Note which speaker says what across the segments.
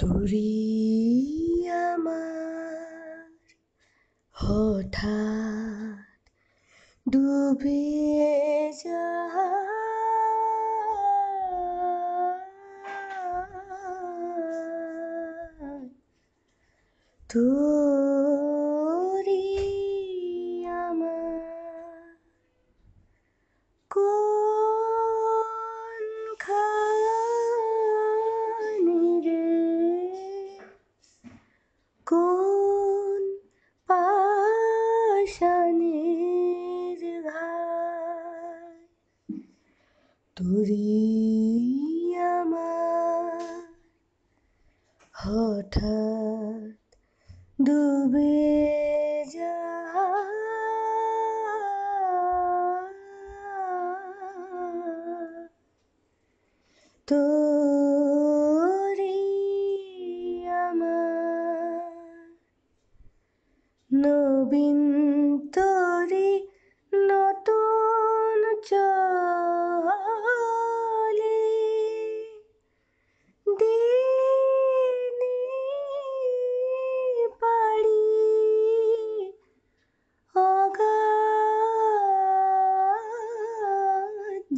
Speaker 1: তোরি আমার হঠাৎ ডুবে যা তোরি তোরি আমার হঠাৎ ডুবে যা তোরি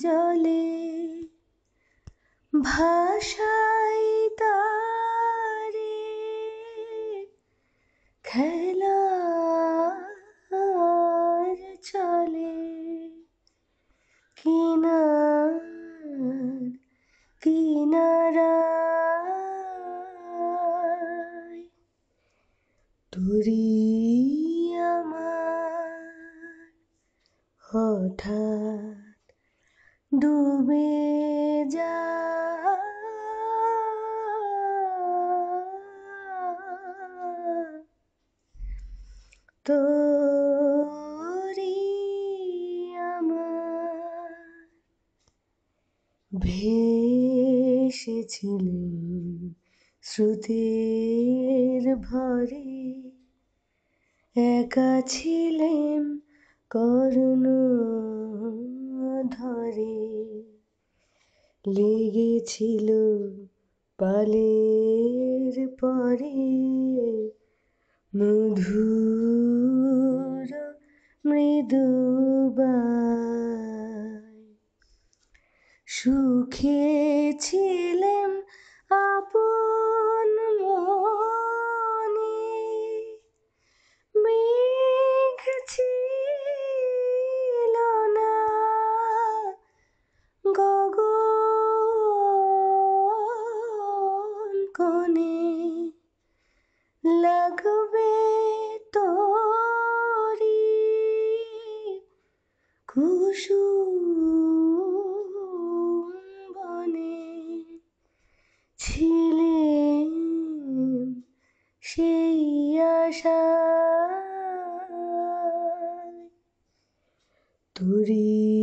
Speaker 1: জলে ভাষাই তারে খেলার চলে কিনার কিনারায়। তুরি ডুবে যা। তোরি আমার শ্রুতির ভরে। একা ছিলেন করুণ লেগেছিল পালের পরে। মধুর মৃদুবাই সুখে ছিলেম কোণে লাগবে তোরি কুসুম বনে ছিলেন সেই আশা। তুরি